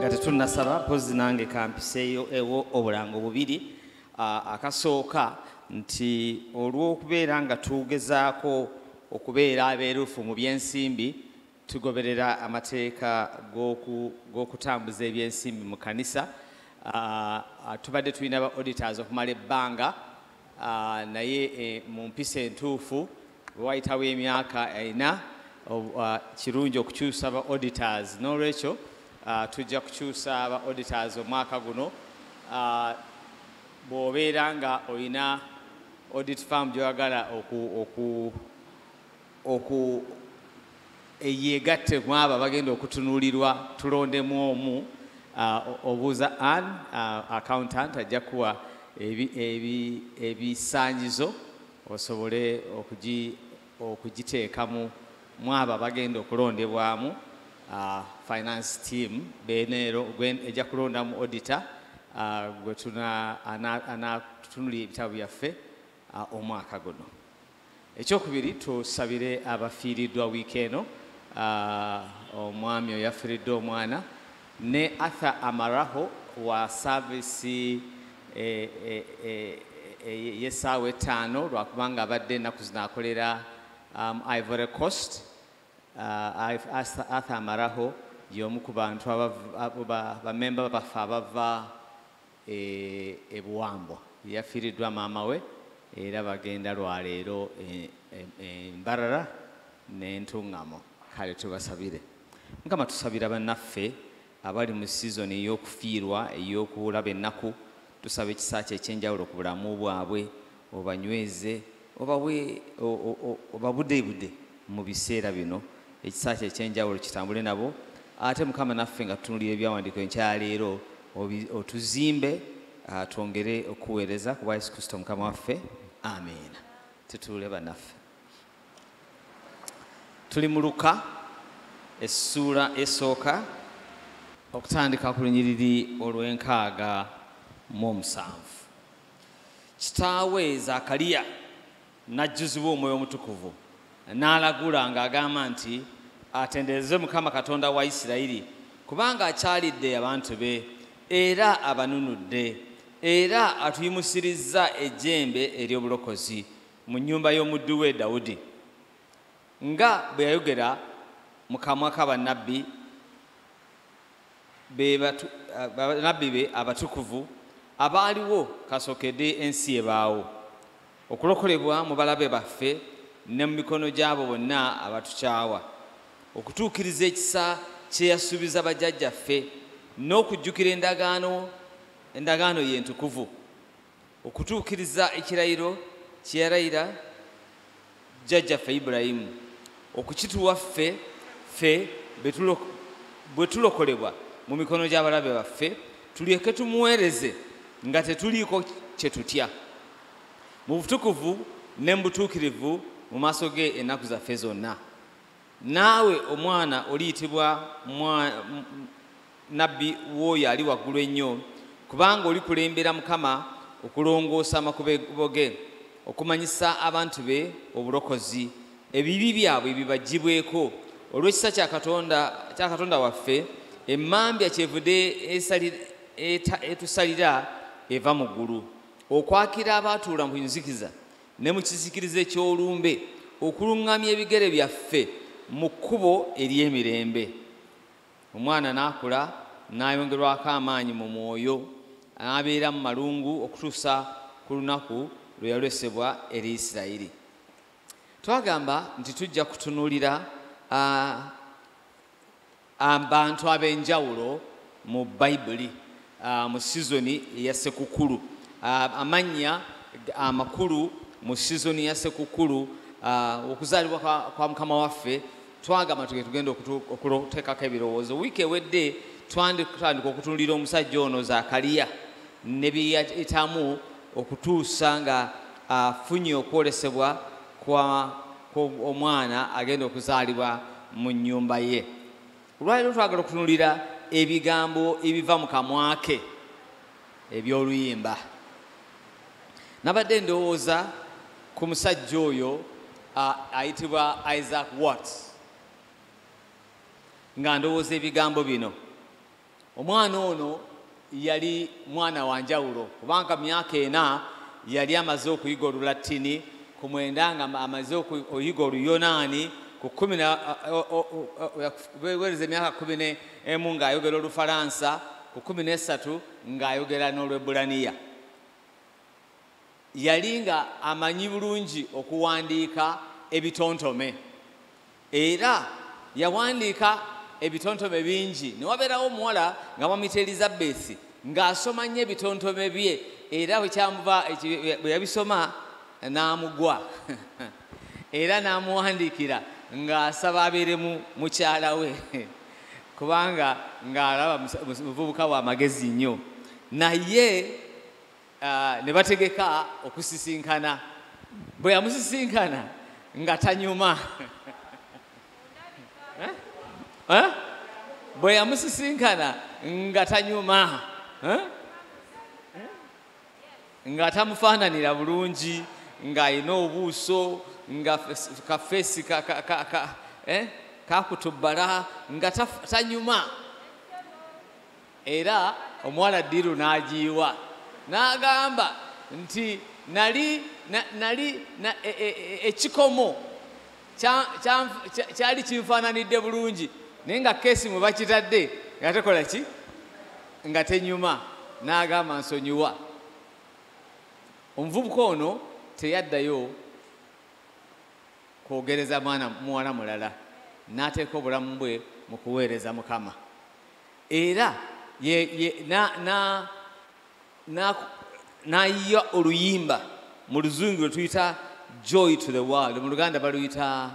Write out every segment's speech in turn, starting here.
nga tetunnasaba mpozi nange kampiseeyo ewo obulango bubiri akasooka nti olw'okubeera nga tugezaako okubeera abeerufu mu byensimbi tugoberera amateeka g'oku- g'okutambuza ebyensimbi mu kanisa. Tubadde tulina ba auditors okumala ebbanga naye eh, mu mpisa entuufu bwe wayitawo emyaka ena kirungi okukyusa ba auditors. N'olwekyo tujja kukyusa ba auditors omwaka guno. Ah, bw'obeera nga olina audit farm gy'oyagala oku, eyeegatte mu abo abagenda okutunuulirwa tulondemu omu ah, obuuza an accountant ajja kuwa ebi- ebi- ebisaanyizo osobole okugi- okugiteekamu mu abo abagenda okulondebwamu. ah, finance team beneero ejja kulondamu auditor ah, gwe tuna- ana- anatutunulira ebitabo byaffe ah, omwaka guno. Ekyokubiri tusabire abafiiriddwa wiiki eno omwami oyo yafiiriddwa omwana ne arthur amaraho wa saavisi y'essaawa ettaano lwakubanga abadde ennaku zino akolera um, ivory coast Arthur Arthur amaraho y'omu ku bantu bamemba baffe abava e ebuwambwa yafiiriddwa maama we era bagenda lwaleero e- e- embarara n'entuŋŋamo kale tubasabire. Mukama tusabira bannaffe abali mu sizoni ey'okufiirwa ey'okulaba ennaku tusaba ekisa kye ekyenjawulo ku bulamu bwabwe obanyweze obawe o- o- o- obabudeebude mu biseera bino ekisa kye ekyenjawulo kitambule nabo. Ate mukama naffe nga tutunulira ebyawandiiko enkyaleero obi- otuzimbe ah, twongere okuweereza ku bwa yesu kristo mukama waffe. Amiina tutuule bannaffe. Tuli mu luka essuula esooka okutandika ku lunyiriri olw'enkaaga mu omusanvu. Kitaawe zakaliya n'ajjuzibwa omwoyo omutukuvu n'alagula ng'agamba nti atendereze mukama katonda wa isirayiri kubanga akyalidde abantu be era abanunudde era atuyimusirizza ejjembe ery'obulokozi mu nnyumba y'omuddu we dawudi. Nga bwe yayogera mu kamwa k'abannabbi bannabbi be abatukuvu abaaliwo kasookedde ensi ebaawo. Okulokolebwa mu balabe baffe ne mu mikono gy'abo bonna abatukyawa okutuukiriza ekisa kye yasuubiza bajjajjaffe n'okujjukira endagaano endagaano ye entukuvu okutuukiriza ekirayiro kye yalayira jjajjaffe ibulayimu okukituwa ffe ffe bwe tulokolebwa mu mikono gy'abalabe baffe tulyoke tumuweereze nga tetuliiko kye tutya. Mu butukuvu ne mu butuukirivu mu maaso ge ennaku zaffe zonna. Naawe omwana oliyitibwa nabbi w'oyo ali waggulu ennyo kubanga olikulembera mukama okulongoosa amakubo ge okumanyisa abantu be obulokozi. Ebibi byabwe bibagibweko olw'ekisa kya katonda waffe emmambya kyevudde etusalira eva mu ggulu. Okwakira abaatuula mu nzikiza ne mu kisikirizo eky'olumbe okuluŋŋamya ebigere byaffe mu kkubo ery'emirembe. Omwana n'akula n'ayongerwako amaanyi mu mwoyo n'abeera mu malungu okutuusa ku lunaku lwe yalwesebwa eri isirayiri. Twagamba nti tujja kutunuulira ah, abantu ab'enjawulo mu bayibuli mu sizoni eya sekukulu Ah, amannya amakulu mu sizoni ya sekukulu ah, okuzaalibwa kwa- mukama waffe twagamba tuge tugenda okuteekako ebirowoozo. Wiiki ewedde twanditandika okutunulira omusajja ono zakaliya ne byeyayitamu okutuusa nga afunye okwolesebwa kwa kwa omwana agenda okuzaalibwa mu nnyumba ye. Olwaliro twagala okutunulira ebigambo ebiva mu kamwa ke eby'oluyimba. Nabadde ndowooza ku musajja oyo ayitibwa isaac watts. Nga ndowooza ebigambo bino. Omwana ono yali mwana wa njawulo kubanga myaka ena yali amaze okuyiga olulatini ku mwenda nga amaze okuyiga oluyonaani ku kumi wereza emyaka kumi emu ng'ayogera olufalansa ku kumi nesatu ng'ayogera n'olwebulaniya yali nga amanyi bulungi okuwandiika ebitontome. Era yawandiika ebitontome bingi newabeerawo omuwala nga bamwita elizabesi ng'asoma nnyo ebitontome bye era bwekyamuva bwe yabisoma n'amugwa. Era n'amuwandiikira ng'asaba abeeremu mukyala we. Kubanga ng'alaba muvubuka wa magezi nnyo. Naye ne bategeka okusisinkana. Bwe yamusisinkana nga tanyuma. Bwe yamusisinkana nga tanyuma. Nga tamufaananira bulungi ng'alina obuuso nga kafeesi kakutubbala nga tanyuma. Era omuwala ddiru n'agiiwa n'agamba nti nali nali ekikomo kyali kinfaananidde bulungi. Naye nga keesi mwe bakitadde nga tekola ki? Nga tenyuma n'agamba nsonyiwa. Omuvubuka ono teyaddayo kwogereza mwana muwala mulala n'ateeka obulamu bwe mu kuweereza mukama. Era n'ayiya oluyimba. Mu luzungu lwe tuyita joy to the world mu luganda baluyita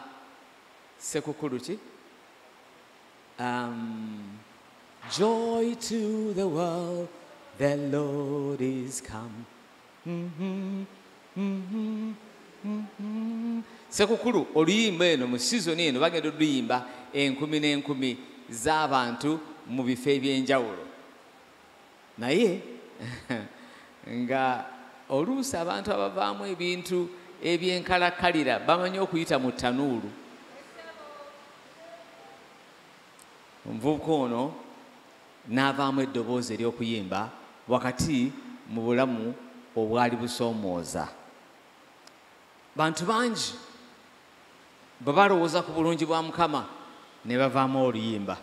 sekukulu ki? Um, joy to the world the lord is come. Mm -hmm, mm -hmm, mm -hmm. sekukulu oluyimba eno mu sizoni eno bagenda oluyimba enkumi n'enkumi z'abantu mu bifo ebyenjawulo. Naye nga oluusi abantu abavaamu ebintu ebyenkalakkalira bamanyi okuyita mu ttanuulu omuvubuka ono n'avaamu eddoboozi ery'okuyimba wakati mu bulamu obwali busoomooza bantu bangi bwe balowooza ku bulungi bwa mukama ne bavaamu oluyimba.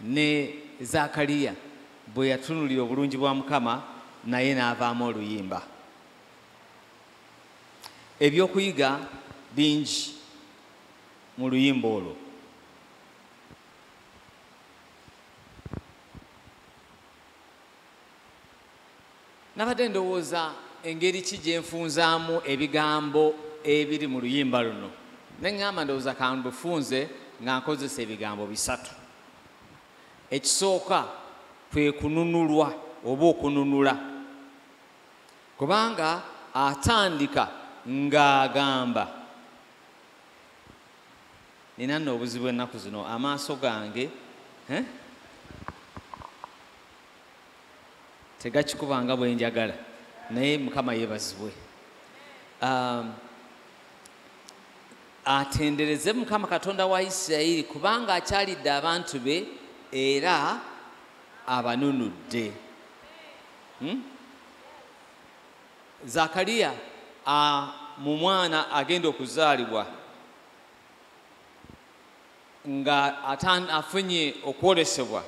Ne zakaliya bwe yatunulira obulungi bwa mukama naye n'avaamu oluyimba. Ebyokuyiga bingi mu luyimba olwo. Nabadde ndowooza engeri ki gye nfunzaamu ebigambo ebiri mu luyimba luno. Neŋŋamba ndowooza kanbufunze nga nkozesa ebigambo bisatu. Ekisooka kwe kununulwa oba okununula. Kubanga atandika ng'agamba nina nno obuzibu ennaku zino amaaso gange tegakikubanga bwe njagala naye mukama yeebazibwe. Um, atendereze mukama katonda wa isirayiri kubanga akyalidde abantu be era abanunudde. Hmm? zakariya mu mwana agenda okuzaalibwa nga afunye okwolesebwa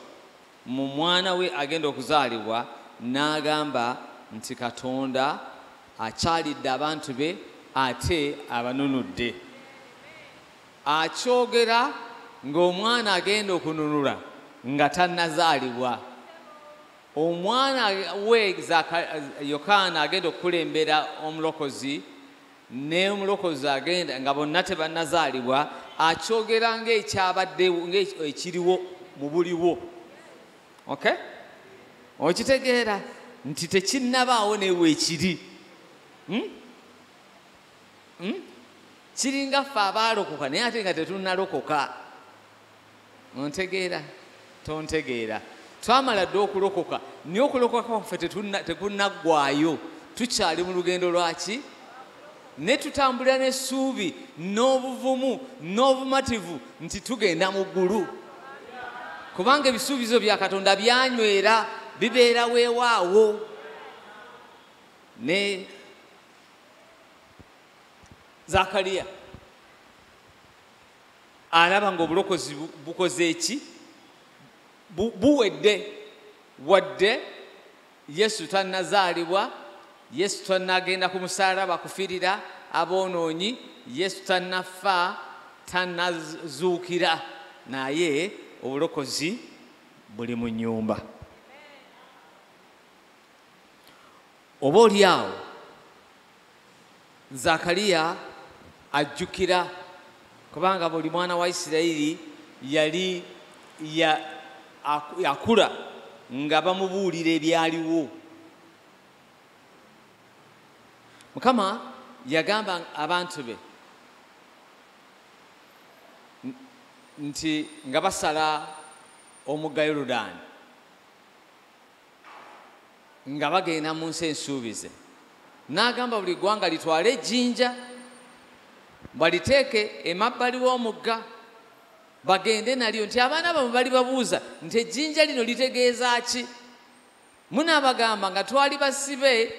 mu mwana we agenda okuzaalibwa n'agamba nti katonda akyalidde abantu be ate abanunudde. Akyogera ng'omwana agenda okununula nga tannazaalibwa omwana we yokaana agenda okukulembera omulokozi ne omulokozi agenda nga bonna tebannazaalibwa akyogera ngaekyabaddewo ngaekiriwo mu buliwo okay okitegeera nti tekinnabaawo newe ekiri hmm? hmm? kiringa ffe abaalokoka naye ate nga tetunnalokoka. Ontegeera tontegeera twamala dde okulokoka naye okulokoka kwaffe tekunnaggwayo tukyali mu lugendo lwaki ne tutambulira n'essuubi n'obuvumu n'obumativu nti tugenda mu ggulu. Kubanga ebisuubizo bya katonda byanywera bibeera weewaawo. Ne zakaliya alaba ngaobulokozi bu- bukoze eki buwedde wadde yesu tannazaalibwa yesu tannagenda ku musaalaba kufirira aboonoonyi yesu tannafa tannazuukira naye obulokozi buli mu nyumba oba oli awo zakaliya ajjukira kubanga buli mwana wa isirayiri yali ya- aku- yakula nga bamubuulira ebyaliwo. Mukama yagamba abantu be nti nga basala omugga yoludaani nga bagenda mu nsi ensuubize. N'agamba buli ggwanga litwale ejjinja baliteeke emabbali w'omugga bagende nalyo nti abaana bamwe bali babuuza nti ejjinja lino litegeeza ki? Munaabagamba nga twali basibe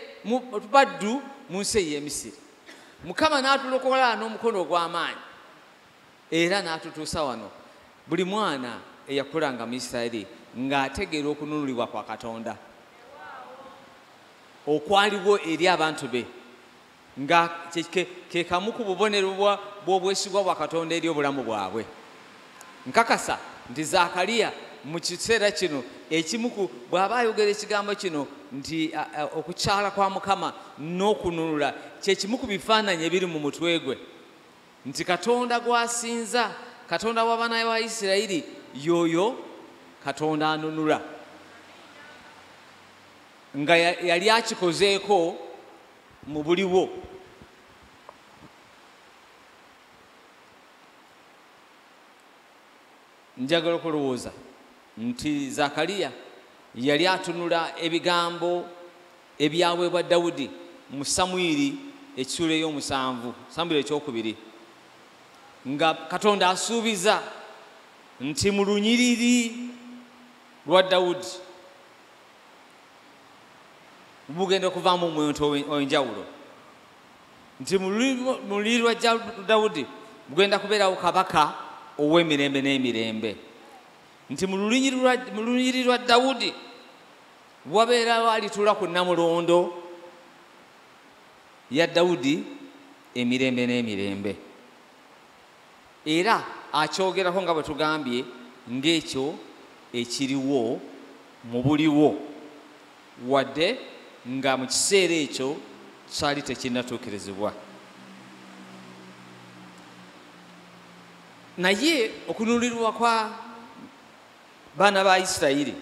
baddu mu nsi ey'emisiri mukama n'atulokola n'omukono ogw'amaanyi. Era n'atutuusa wano buli mwana eyakulanga mu isirayiri ng'ategeera okununulibwa kwa katonda. Okwaliwo eri abantu be nga ke- kamu ku bubonero bw'obwesigwa bwa katonda eri obulamu bwabwe nkakasa nti zakaliya mu kiseera kino ekimu ku bw'aba ayogera ekigambo kino nti okukyala kwa mukama n'okununula kyekimu ku bifaananyi ebiri mu mutwe gwe. Nti katonda gwasinza katonda w'abaana ba isirayiri yoyo katonda anunula. Nga ya- yali akikozeeko mu buliwo njagala okulowooza nti zakaliya yali atunula ebigambo ebyaweebwa dawudi mu samwiri ekisuula ey'omusanvu samwiri ekyokubiri nga katonda asuubiza nti mu lunyiriri lwa dawudi bugenda okuvaamu omuntu ow'enjawulo. Nti mu luliri lwa dawudi bugenda kubeerawo kabaka ow'emirembe n'emirembe. Nti mu lunyiri lwa- dawudi wabeerawo alituula ku namulondo ya dawudi emirembe n'emirembe. Era akyogerako nga bwe tugambye ng'ekyo ekiriwo mu buliwo wadde nga mu kiseera ekyo kyali tekinnatuukirizibwa naye okunulirwa kwa baana ba isirayiri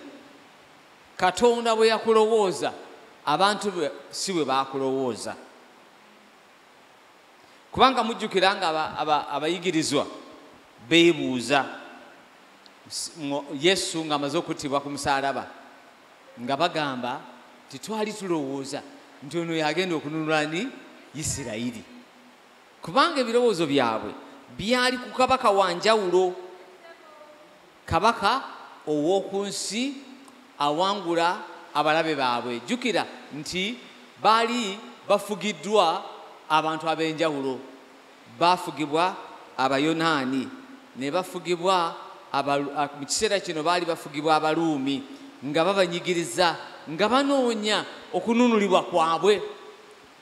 katonda bwe yakulowooza abantu be si bwe bakulowooza kubanga mujjukira nga aba- aba- abayigirizwa beebuuza yesu ng'amaze okuttibwa ku musaalaba nga bagamba titwali tulowooza nti ono yagenda okununula ni isirayiri. Kubanga ebirowoozo byabwe byali ku kabaka wa njawulo. Kabaka ow'oku nsi awangula abalabe baabwe. Jjukira nti baali bafugiddwa abantu ab'enjawulo. Baafugibwa abayonaani ne bafugibwa mu kiseera kino baali bafugibwa abaluumi nga babanyigiriza nga banoonya okununulibwa kwabwe.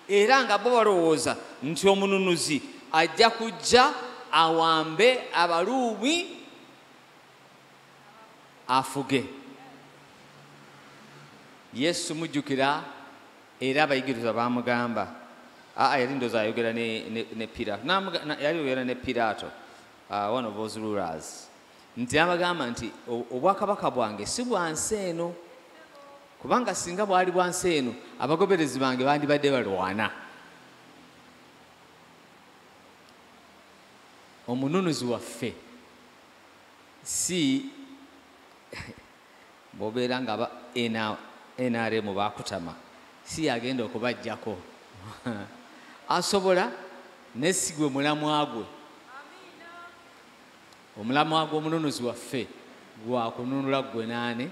Era nga bo balowooza nti omununuzi ajja kujja awambe abaluumi afuge. Yesu mujjukira era abayigirizwa bamugamba aa yali ndoozi ayogera ne, pirato yali ayogera ne pirato uh, one of those rulers. Nti abagamba nti "O- obwakabaka bwange si bwansi eno kubanga singa bwali bwansi eno abagoberezi bange bandibadde balwana omununuzi waffe. Si bwobeera nga nrm bakutama si yagenda okubajjako asobola nesigwe mulamwa gwe. Omulamwa gwe omununuzi waffe gwakununula ggwe naani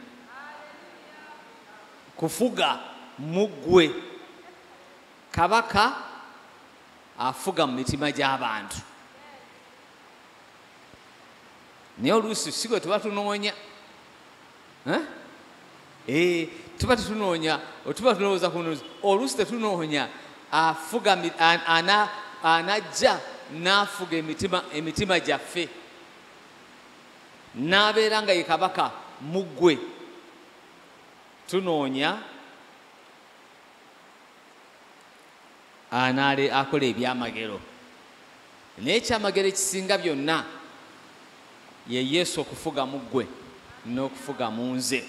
kufuga muggwe kabaka afuga mu mitima gy'abantu naye oluusi sigwe tuba tunoonya Eh? Tuba tetunoonya tuba tunowooza kunoza oluusi tetunoonya afuga anajja n'afuga emitima emitima gyaffe. N'abeera nga ye kabaka muggwe tunoonya anaale akola ebyamagero. Naye ekyamagero ekisinga byonna ye yesu okufuga muggwe n'okufuga mu nze.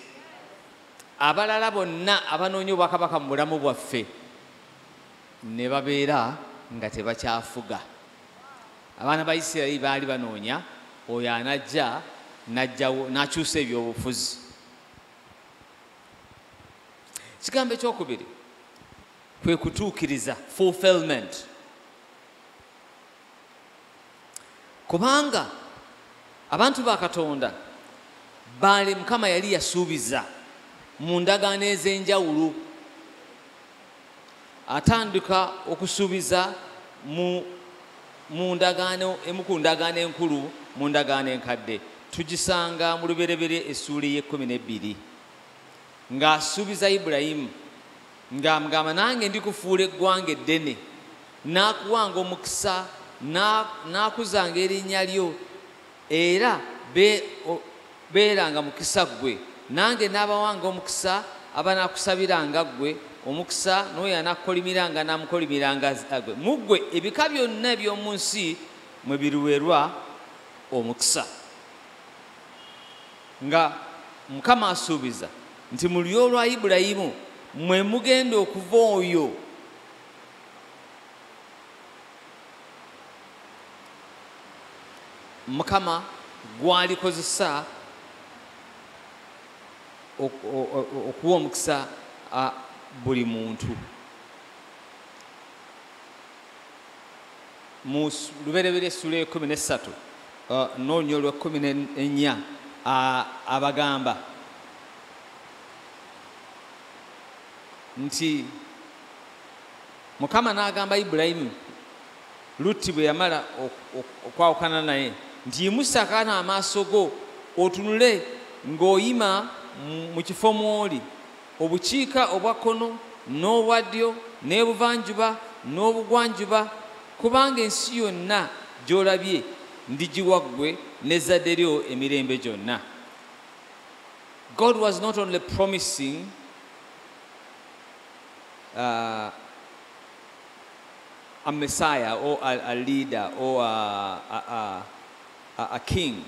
Abalala bonna abanoonya obwakabaka mu bulamu bwaffe ne babeera nga tebakyafuga. Abaana ba isirayiri baali banoonya oyo anajja najjawo n'akyusa ebyobufuzi. Kigambo ekyokubiri kwe kutuukiriza fulfillment. Kubanga abantu ba katonda baali mukama yali yasuubiza mu ndagaano ez'enjawulo atandika okusuubiza mu ndagaano emu ku ndagaano enkulu mu ndagaano enkadde. Tugisanga mu luberebere essuula y'ekkumi n'ebbiri. Ng'asuubiza ibulayimu ng'amugamba nange ndikufuula eggwanga eddene n'akuwanga omukisa n'a- n'akuzanga erinnya lyo era beeranga mukisa ggwe. Nange n'abawanga omukisa abanaakusabiranga ggwe omukisa n'oyo anakkolimiranga n'amukolimiranga gwe mu ggwe ebika byonna eby'omu nsi mwe biruwerwa omukisa. Nga mukama asuubiza nti mu lyo lwa ibulayimu mwe mugenda okuva oyo mukama gwalikozesa okuwa omukisa buli muntu. Mu luberebere essula ekumi nesatu nonya olwekumi ennya abagamba nti mukama n'agamba ibulayimu lutti bwe yamala ok- ok- okwawukana naye nti yimusa akaana amaaso go otunule ng'oyima mu- kifo mw'oli. Obukiika obwa kkono n'obwa ddyo n'ebuvanjuba n'obugwanjuba kubanga ensi yonna gy'olabye ndigiwa ggwe n'ezzadde lyo emirembe gyonna. God was not only promising uh, a Messiah or a, a leader or a, a, a, a, king.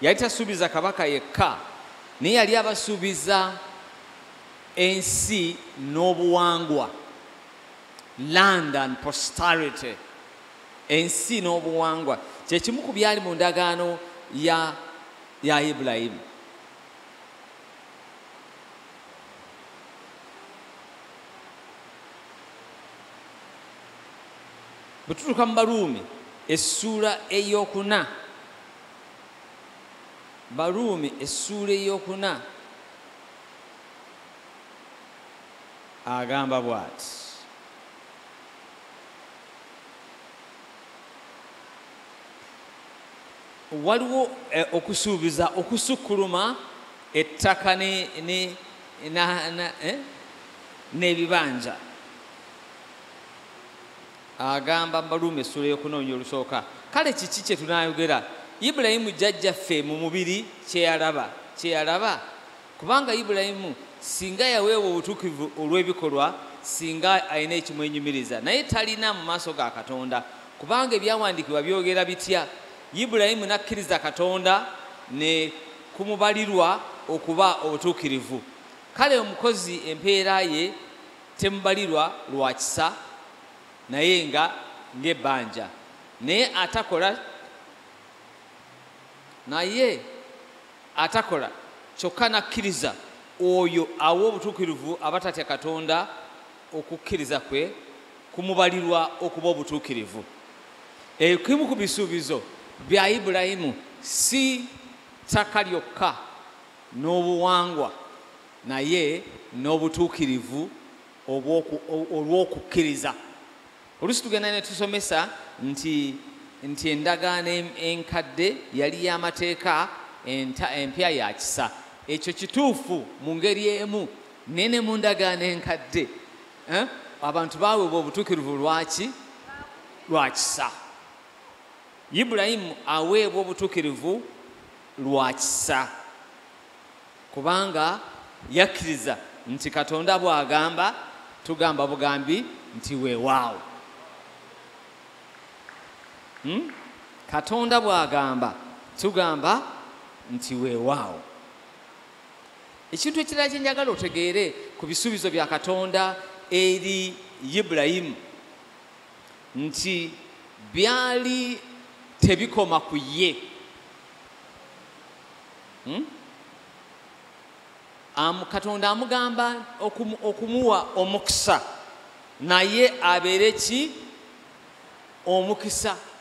Yali tasuubiza kabaka yekka naye yali abasuubiza ensi n'obuwangwa land and prosperity. Ensi n'obuwangwa. Kyekimu ku byali mu ndagaano ya, ya ibulayimu bwe tutuuka mu baruumi essuula eyokuna baruumi essuula eyokuna. Agamba bw'ati. Waliwo eh, okusuubiza okusukkuluma ettaka eh, n'ebibanja. Agamba baluumi essula y'okunoonya olusooka. Kale kiki kye tunaayogera ibulayimu jjajjaffe mu mubiri kyeyalaba kyeyalaba. Kubanga ibulayimu singa yaweebwa obutuukivu olw'ebikolwa singa alina ekimwenyumiriza naye talina mu maaso ga katonda. Kubanga ebyawandiikibwa byogera bitya? Ibulayimu nakkiriza katonda ne kumubalirwa okuba obutuukirivu. Kale omukozi empeera ye temubalirwa lwa kisa naye nga ng'ebbanja. Naye atakola naye atakola kyokka nakkiriza oyo awa obutuukirivu abatatya katonda okukkiriza kwe kumubalirwa okuba obutuukirivu. Ekimu ku bisuubizo bya ibulayimu si ttaka lyokka n'obuwangwa naye n'obutuukirivu olw'okukkiriza. Olusi tugenda ne tusomesa nti nti endagaano enkadde yali y'amateeka empya ya kisa. Ekyo kituufu mu ngeri emu naye ne mu ndagaano enkadde. Eh, abantu baweebwa obutuukirivu lwaki? Lwa kisa. Ibulayimu aweebwa obutuukirivu lwa kisa. Kubanga yakkiriza nti katonda bw'agamba tugamba bugambi nti weewaawo? Katonda bw'agamba tugamba nti weewaawo ekintu ekirala kyenjagala otegeere ku bisuubizo bya katonda eri ibulayimu nti byali tebikoma ku ye Hmm? Katonda amugamba okumu- okumuwa omukisa naye abeere ki omukisa Hmm?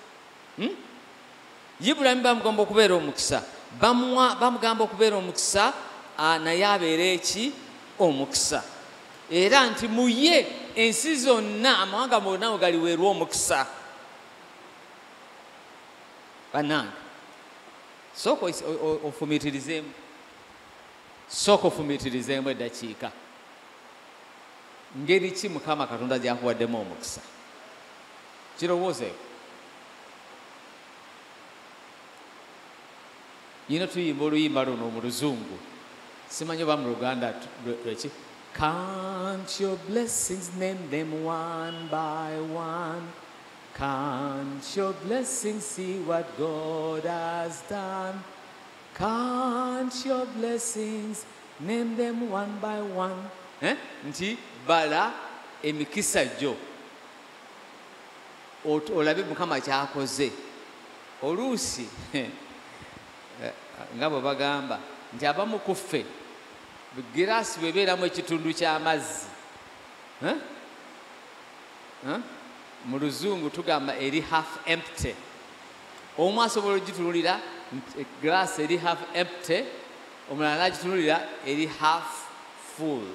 Ibulayimu bamugamba okubeera omukisa. Bamugamba okubeera omukisa naye abeere eki? Omukisa. Era nti mu ye ensi zonna amawanga gonna we galiweerwa omukisa. Bannange sooka ofumiitirizeemu. Sooka ofumiitirizeemu eddakiika. Ngeri ki mukama katonda gyakuwaddemu omukisa? Kirowoozeeko nyina tuyimba oluyimba luno mu luzungu simanyi oba mu luganda lweki Count your blessings, name them one by one. Count your blessings, see what God has done. Count your blessings, name them one by one. Eh? Nti bala emikisa gyo olabe mukama kyakoze oluusi eh, nga bwe bagamba nti abamu ku ffe giraasi bwebeeramu ekitundu ky'amazzi mu luzungu tugamba eri half empty. Omu asobola ogitunulira giraasi eri half empty omulala nagitunulira eri half full.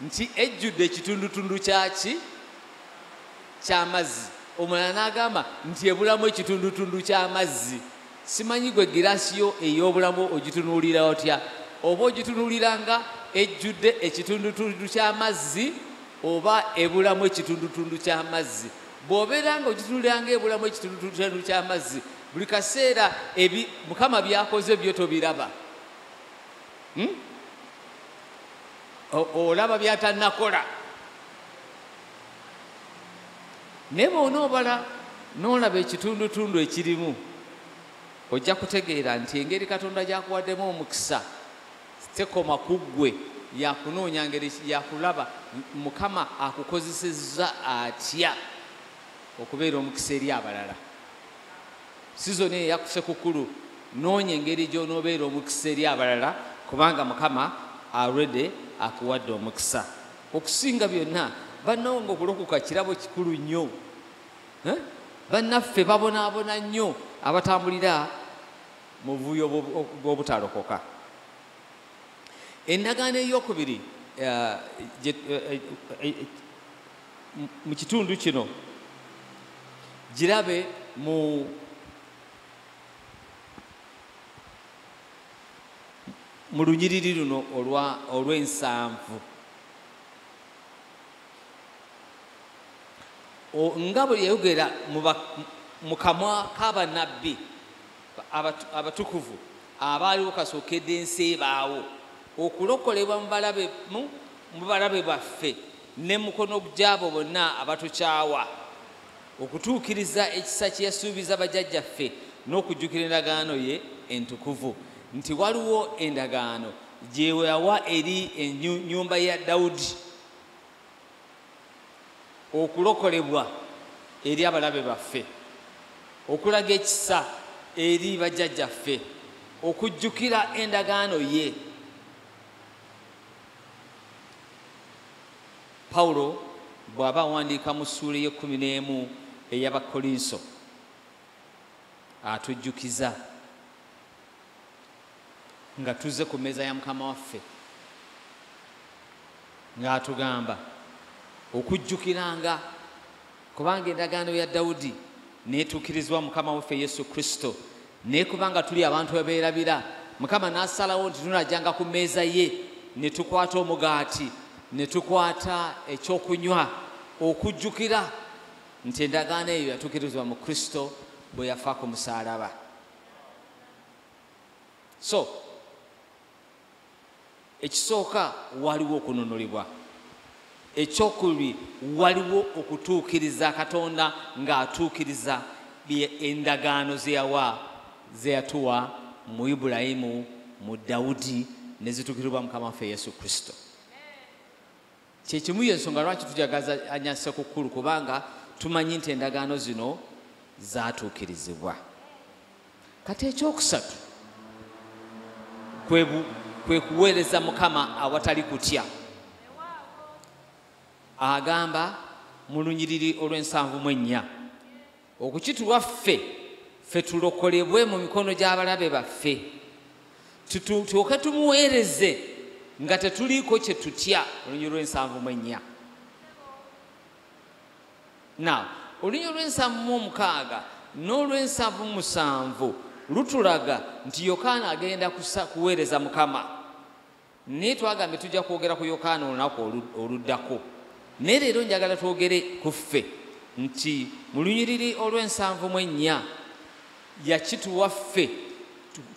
Nti ejjudde ekitundutundu kyaki? Ky'amazzi. Omulala n'agamba nti ebulamu ekitundutundu ky'amazzi simanyi gwe giraasi yo ey'obulamu ogitunuulira otya? Oba ogitunuulira nga ejjudde ekitundutundu ky'amazzi oba ebulamu ekitundutundu ky'amazzi? Bw'obeera nga ogitunuulira nga ebulamu ekitundutundu ky'amazzi buli kaseera ebi mukama byakoze byo tobiraba. Hmm? Olaba byatannakola. Naye bw'onoobala n'olaba ekitundutundu ekirimu ojja kutegeera nti engeri katonda gyakuwaddemu omukisa tekoma ku ggwe. Yakunoonya ngeri yakulaba. Mukama akukozesezza atya okubeera omukisa eri abalala? Sizoni eyakuse kukulu noonya engeri gy'onoobeera omukisa eri abalala kubanga mukama already akuwadde omukisa. Okusinga byonna bannawo nga okulokoka kirabo kikulu nnyo? Bannaffe babonaabona nnyo abatambulira mu bw'obu- bw'obutalokoka. Endagaano eyokubiri eh, eh, eh, mu- kitundu kino girabe mu mu lunyiriri luno olw'ensanvu nga bwe yayogera mu kamwa k'abannabbi abatu- abatukuvu abaaliwo kasookedde ensi ebaawo okulokolebwa mu balabe baffe ne mukono gyabo bonna abatukyawa okutuukiriza ekisa kye yasuubiza bajjajjaffe n'okujjukira endagaano ye entukuvu. Nti waliwo endagaano gye yawa eri enyu- nnyumba ya dawudi okulokolebwa eri abalabe baffe okulaga ekisa eri bajjajjaffe okujjukira endagaano ye. Pawulo bw'aba awandiika mu ssuula ey'ekkumi n'emu ey'abakolinso atujjukiza nga tuzze ku mmeeza ya mukama waffe ng'atugamba okujjukiranga. Kubanga endagaano ya dawudi neetuukirizibwa mukama waffe yesu kristo naye kubanga tuli abantu bebeerabira mukama n'asalawo nti tunajjanga ku mmeeza ye ne tukwata omugaati ne tukwata ekyokunywa okujjukira nti endagaano eyo yatuukirizibwa mu kristo bwe yafa ku musaalaba. So ekisooka waliwo okununulibwa ekyokubiri waliwo okutuukiriza katonda ng'atuukiriza endagaano zeyawa zeyatuwa mu ibulayimu mu dawudi nezituukirirwa mukama waffe yesu kristo. Kyekimu yo ensonga lwaki tujagaza anyase ku kkulu kubanga tumanyi nti endagaano zino zatuukirizibwa kati ekyokusatu kwe kuweereza mukama awatali kutya agamba mu lunyiriri olw'ensanvu mu ennya okukituwa ffe tulokolebwe mu mikono gy'abalabe baffe. Tulyoke tumuweereze nga tetuliiko kye tutya olunyiriri olw'ensanvu mu ennya now olunyiriri olw'ensanvu mu omukaaga n'olw'ensanvu mu musanvu lutulaga nti yokaana agenda kuweereza mukama. Naye twagambye tujja kwogera ku yokaana olunaku oluddako naye leero njagala twogere ku ffe nti mu lunyiriri olw'ensanvu mu ennya yakituwa ffe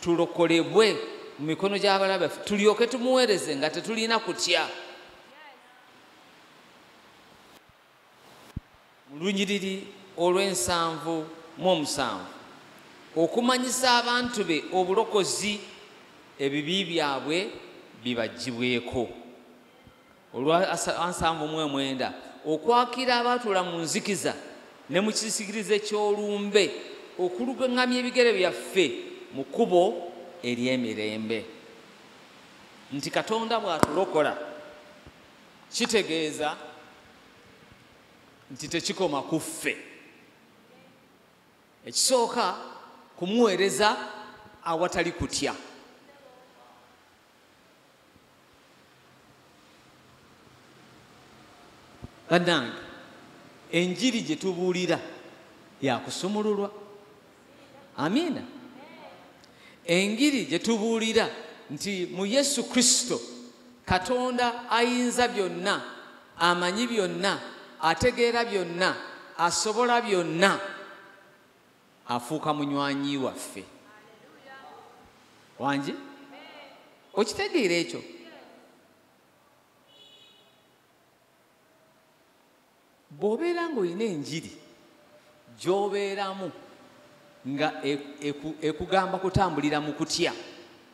tulokolebwe mu mikono gy'abalabe ffe tulyoke tumuweereze nga tetulina kutya. Mu lunyiriri olw'ensanvu mu omusanvu okumanyisa abantu be obulokozi ebibi byabwe bibagibweko olwansanvu mu emwenda okwakira abaatuula mu nzikiza ne mu kisikirizo ekyolumbe okulugaŋŋamya ebigere byaffe mu kkubo ery'emirembe. Nti katonda bw'atulokola kitegeeza nti tekikoma ku ffe. Ekisooka kumuweereza awatali kutya bannange enjiri gye tubuulira yakusumululwa amiina engiri gye tubuulira nti mu yesu kristo katonda ayinza byonna amanyi byonna ategeera byonna asobola byonna afuuka munywanyi waffe. Wangi? Okitegeera ekyo bw'obeera ng'olina enjiri gy'obeeramu nga ekugamba kutambulira mu kutya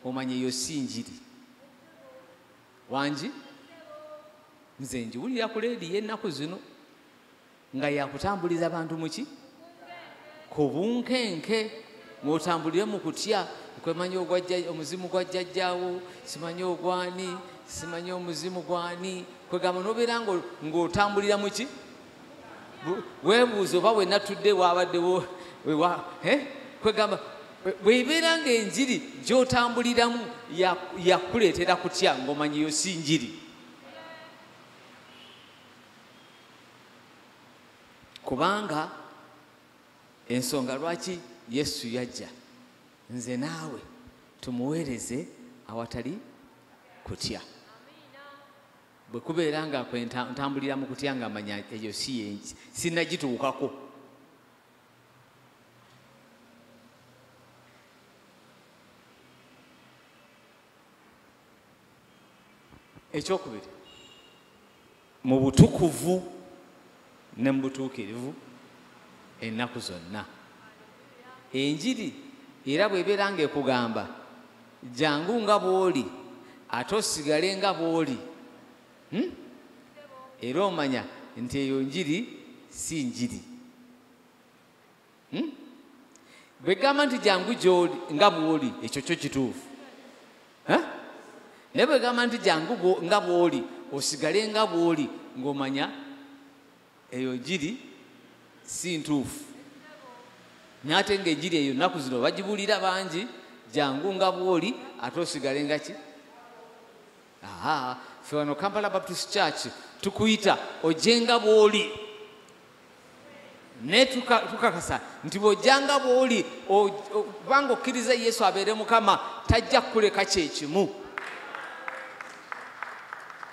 omanya eyo si njiri. Wangi nze njiwulira ku leediyo ennaku zino nga yakutambuliza bantu muki ku bunkenke ng'otambulire mu kutya kwemanya omuzimu gwa jjajjaawo simanyi ogwani simanyi omuzimu gwani kwegamba nobeera ng'otambulira muki weebuuza oba wenatudde wabaddewo kwegamba bwebeera nga enjiri gyotambuliramu yakuleetera kutya ng'omanyiyo si njiri? Kubanga ensonga lwaki yesu yajja nze naawe tumuweereze awatali kutya bwe kubeera nga ntambulira mu kutya nga manya eyo si yenji sinagituukako ekyokubiri mu butukuvu ne mu butuukirivu ennaku zonna. Enjiri era bwebeera nga ekugamba jangu nga bw'oli ate osigale nga bw'oli era omanya nti eyo njiri si njiri. Bwegamba nti jangu gyoli nga bw'oli ekyo kyo kituufu. Naye bwegamba nti jangu nga bw'oli osigale nga bw'oli ng'omanya eyo njiri si ntuufu. Naye ate ngaenjiri eyo nnaku zino bagibuulira bangi jangu nga bwoli ate osigale nga ki aha fe wano kampala baptist church tukuyita ojenga bwoli. Naye tuka- tukakasa nti bw'ojjanga bw'oli kubanga okkiriza yesu abeere mukama tajja kukuleka kyekimu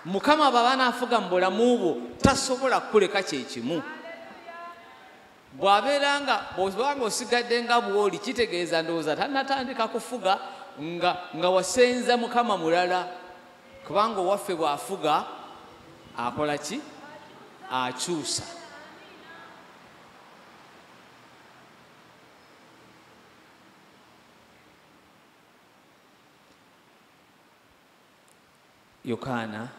mukama baba naafuga mu bulamu bwo tasobola kukuleka kyekimu bw'abeera nga bwobanga osigadde nga bw'oli kitegeeza ndowooza tanatandika kufuga nga wasenza mukama mulala kubanga owaffe bw'afuga akola ki? Akyusa. Yokaana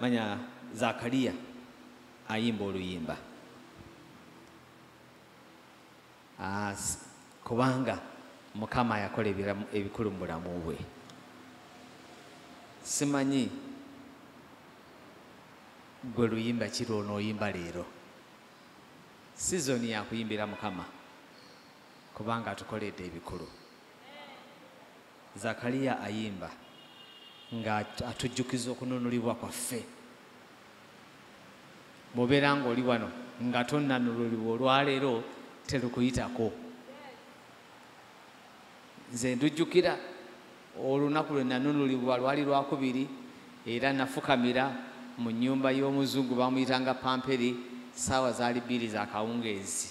manya zakariya ayimba oluyimba. Kubanga mukama yakola ebikulu mu bulamu bwe simanyi gwe luyimba kiri onooyimba leero. Sizoni yakuyimbira mukama kubanga atukoledde ebikulu. Zakariya ayimba nga at- atujjukiza okununulibwa kwaffe. Bw'obeera ng'oli wano nga tonnanululibwa olwaleero terukuyitako. Nze ndujjukira olunaku lwe nanunulibwa lwali lwakubiri era nafukamira mu nnyumba y'omuzungu bamuyitanga pamperi saawa zaali bbiri za kawungeezi.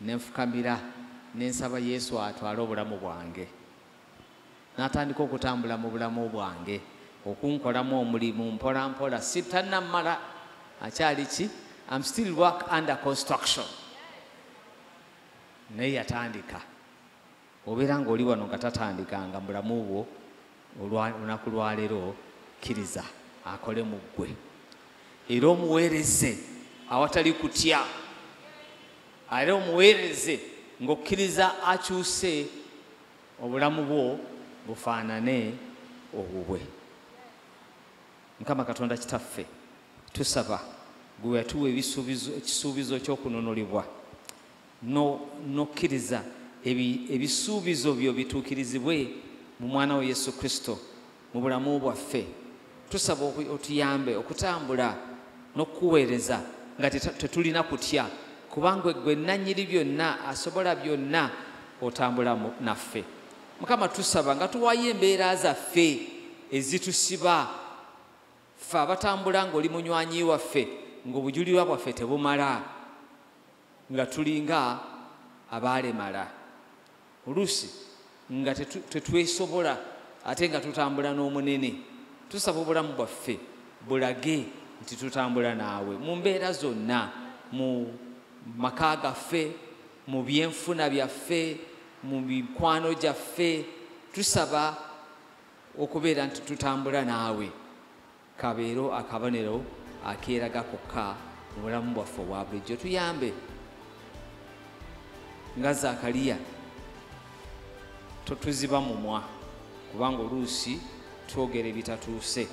Nenfukamira nensaba yesu atwale obulamu bwange. N'atandika okutambula mu bulamu bwange okunkolamu omulimu mpola mpola sitanamala. Akyali ki? Am still work under construction. Naye yatandika obeera ngaoli wano nga tatandikanga mulamu olwa- olunaku lwaleero kkiriza akole mu ggwe. Era omuweereze awatali kutya. Era omuweereze ng'okkiriza akyuse obulamu bwo bufaanane obubwe. Mukama katonda kitaffe tusaba gwe yatuwa ekisuubizo ky'okununulibwa no- n'okkiriza ebi- ebisuubizo byo bituukirizibwe mu mwana we yesu kristo mu bulamu bwaffe. Tusaba otuyambe okutambula n'okukuweereza nga tetulina kutya kubanga gwe nannyiri byonna asobola byonna otambula naffe. Mukama tusaba nga tuwayo embeera zaffe ezitusiba ffe abatambula ng'oli munywanyi waffe ng'obujulirwa bwaffe tebumala nga tulinga abaalemala oluusi nga tetwesobola ate nga tutambula n'omunene. Tusaba obulamu bwaffe bulage nti tutambula naawe. Mu mbeera zonna mu maka gaffe mu byenfuna byaffe mu mikwano gyaffe tusaba okubeera nti tutambula naawe. Kabeero akabonero akeeraga kokka mu bulamu bwaffe obwa bulijjo. Tuyambe. Nga zakaliya totuziba mumwa kubanga oluusi twogera ebitatuuse.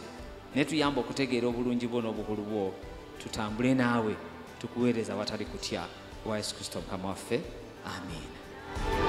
Naye tuyamba okutegeera obulungi bwo n'obukulu bwo tutambule naawe tukuweereza watali kutya. Wa yesu kristo mukama waffe amiina